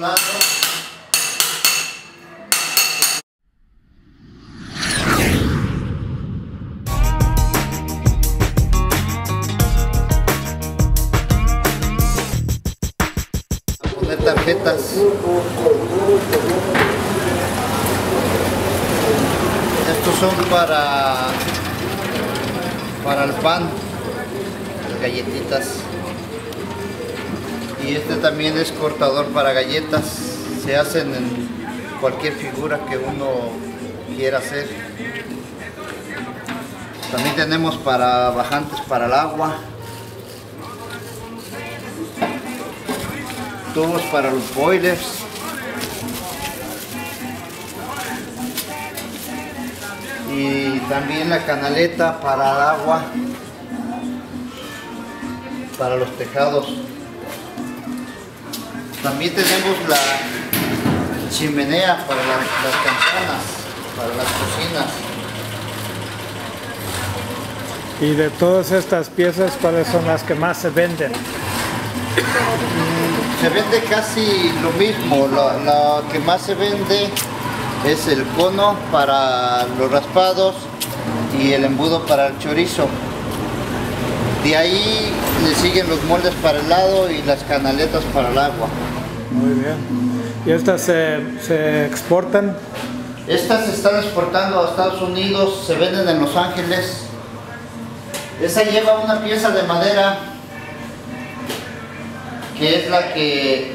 Poner tarjetas. Estos son para para el pan, galletitas. Y este también es cortador para galletas. Se hacen en cualquier figura que uno quiera hacer. También tenemos para bajantes para el agua. Tubos para los boilers. y también la canaleta para el agua para los tejados también tenemos la chimenea para las, las campanas para las cocinas Y de todas estas piezas, ¿cuáles son las que más se venden? se vende casi lo mismo la, la que más se vende es el cono para los raspados y el embudo para el chorizo. De ahí le siguen los moldes para el lado y las canaletas para el agua. Muy bien. ¿Y estas se, se exportan? Estas se están exportando a Estados Unidos, se venden en Los Ángeles. Esa lleva una pieza de madera que es la que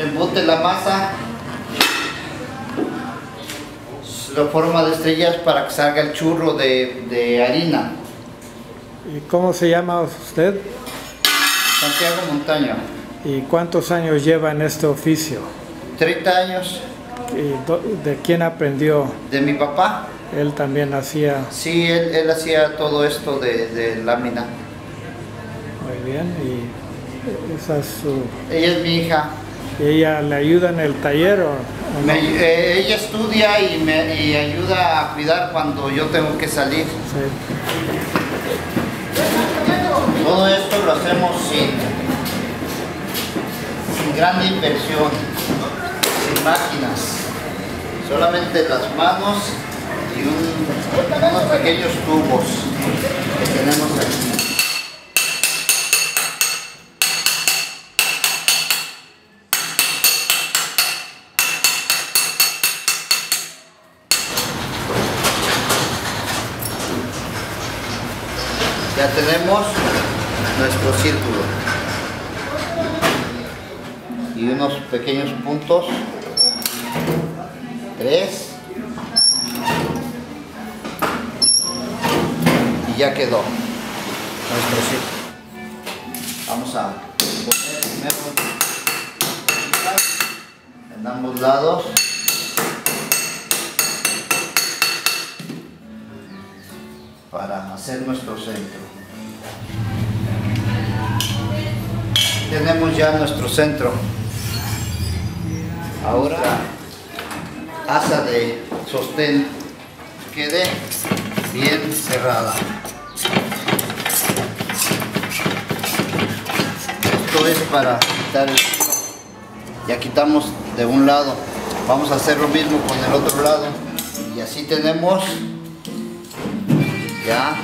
embute la masa la forma de estrellas para que salga el churro de, de harina. ¿Y cómo se llama usted? Santiago Montaño, ¿Y cuántos años lleva en este oficio? 30 años ¿Y do- de quién aprendió? de mi papá. Él también hacía Sí, él, él hacía todo esto de, de lámina. muy bien y esa es su... Ella es mi hija. ¿y ¿Ella le ayuda en el taller o, o Me- no? eh, ella estudia y me y ayuda a cuidar cuando yo tengo que salir. Sí. Todo esto lo hacemos sin, sin gran inversión, sin máquinas, solamente las manos y un- unos pequeños tubos que tenemos aquí. Ya tenemos nuestro círculo y unos pequeños puntos. Tres. Y ya quedó nuestro círculo. Vamos a poner primero en ambos lados. para hacer nuestro centro. Tenemos ya nuestro centro. Ahora, asa de sostén quede bien cerrada. Esto es para quitar el ya quitamos de un lado. Vamos a hacer lo mismo con el otro lado. Y así tenemos ya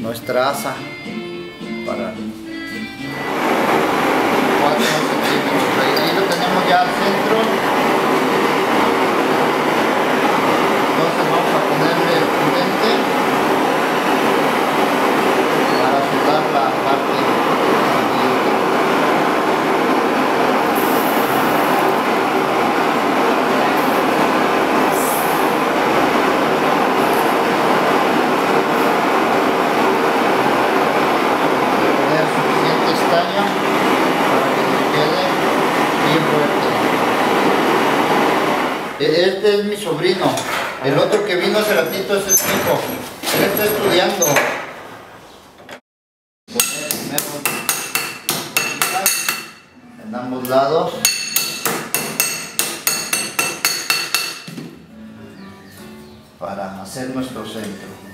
nuestra asa para 4 centímetros ahí, ahí lo tenemos ya al centro entonces vamos a ponerle el prudente para soltar la parte siguiente. poner suficiente estaño para que nos quede bien fuerte. E- Este es mi sobrino. El otro que vino hace ratito es el hijo. Él está estudiando. Poner primero en ambos lados. Para hacer nuestro centro.